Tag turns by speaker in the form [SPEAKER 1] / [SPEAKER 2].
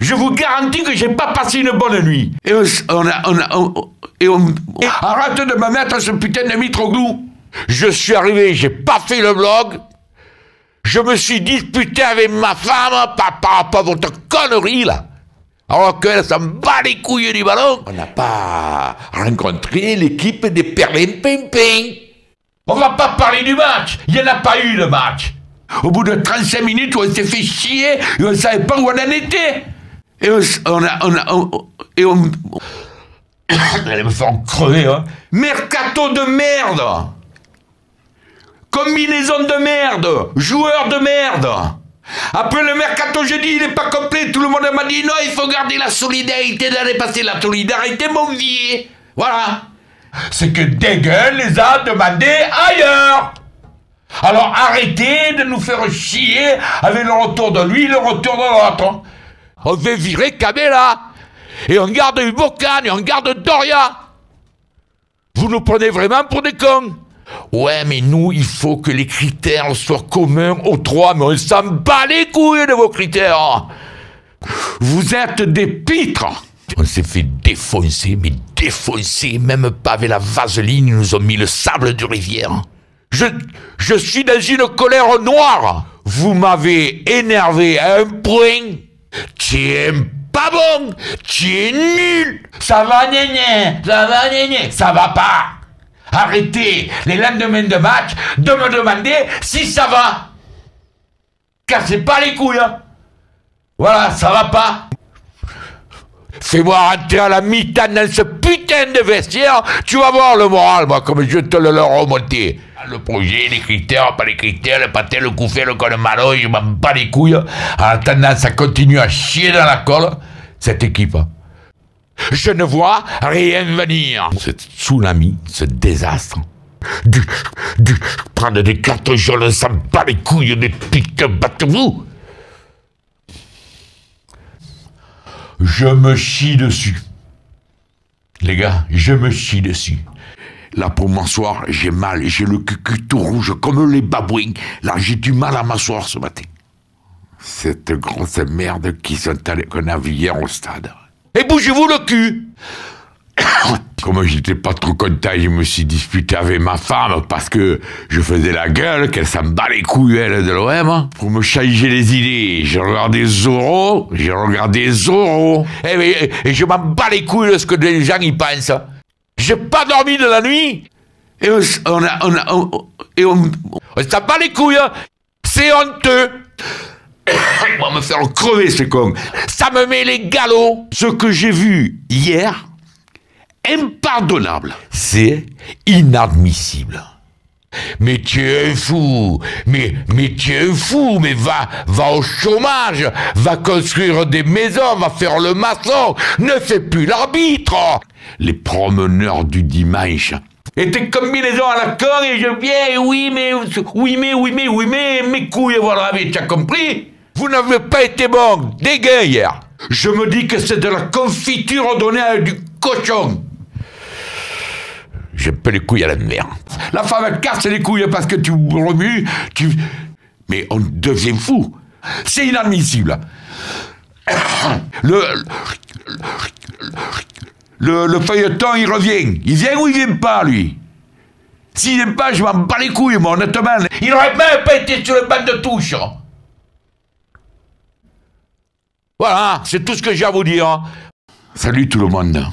[SPEAKER 1] Je vous garantis que j'ai pas passé une bonne nuit. Et on, on a, on a, on- et on, et arrête de me mettre ce putain de mitroglou. Je suis arrivé, j'ai pas fait le blog. Je me suis disputé avec ma femme par, rapport à votre connerie, là. Alors qu'elle s'en bat les couilles du ballon. On n'a pas rencontré l'équipe des Perlin Pimpin. On va pas parler du match. Il n'y en a pas eu de match. Au bout de 35 minutes, on s'est fait chier et on ne savait pas où on en était. Et on, a, on a, elle me fait crever, hein. Mercato de merde. Combinaison de merde. Joueur de merde. Après le mercato jeudi, il n'est pas complet. Tout le monde m'a dit non, il faut garder la solidarité l'année passée. La solidarité, mon vieux. Voilà. C'est que Degel les a demandés ailleurs. Alors arrêtez de nous faire chier avec le retour de lui, le retour de l'autre. On fait virer Cabella. Et on garde Ubocan et on garde Doria. Vous nous prenez vraiment pour des cons Ouais, mais nous, il faut que les critères soient communs aux trois, mais on s'en bat les couilles de vos critères. Vous êtes des pitres. On s'est fait défoncer, mais défoncer, même pas avec la vaseline, ils nous ont mis le sable de rivière. Je suis dans une colère noire. Vous m'avez énervé à un point. Tu es pas bon. Tu es nul. Ça va, néné? Ça va, néné? Ça va pas. Arrêtez les lendemains de match de me demander si ça va. Cassez pas les couilles. hein. Voilà, ça va pas. Fais-moi rentrer à la mi-temps dans ce putain de vestiaire, tu vas voir le moral, moi, comme je te le leur remonté. Le projet, les critères, pas les critères, le pâté, le couffet, le col malo, je m'en bats les couilles. En attendant, ça continue à chier dans la colle, cette équipe. Je ne vois rien venir. Ce tsunami, ce désastre. Du, du, prendre des cartes jaunes, ça me bat les couilles, des piques, battez-vous. Je me chie dessus. Les gars, je me chie dessus. Là, pour m'asseoir, j'ai mal, j'ai le cucu tout rouge comme les babouins. Là, j'ai du mal à m'asseoir ce matin. Cette grosse merde qui sont allés qu'on a vu hier au stade. Et bougez-vous le cul Comme j'étais pas trop content, je me suis disputé avec ma femme parce que je faisais la gueule, qu'elle s'en bat les couilles, elle, de l'OM. Pour me changer les idées, j'ai regardé Zorro, j'ai regardé Zorro. Et, et- et je m'en bats les couilles de ce que les gens y pensent. J'ai pas dormi de la nuit. Et on, on a, on on- on, on les couilles. hein. C'est honteux. Ils vont me faire crever, ces cons. Ça me met les galops. Ce que j'ai vu hier, impardonnable. C'est inadmissible. Mais tu es fou, mais, mais tu es fou, mais va, va au chômage, va construire des maisons, va faire le maçon, ne fais plus l'arbitre. Les promeneurs du dimanche. Et tes combinaisons à la con et je viens, oui mais, oui mais, oui mais, oui mais, mes couilles, voilà, mais tu as compris Vous n'avez pas été bon, dégueu hier. Je me dis que c'est de la confiture donnée à du cochon. J'ai pas les couilles à la mer. La femme elle casse les couilles parce que tu remues, tu... Mais on devient fou. C'est inadmissible. Le, le, le feuilleton, il revient. Il vient ou il vient pas, lui? S'il vient pas, je m'en bats les couilles, moi, honnêtement. Il n'aurait même pas été sur le banc de touche. Voilà, c'est tout ce que j'ai à vous dire. Salut tout le monde.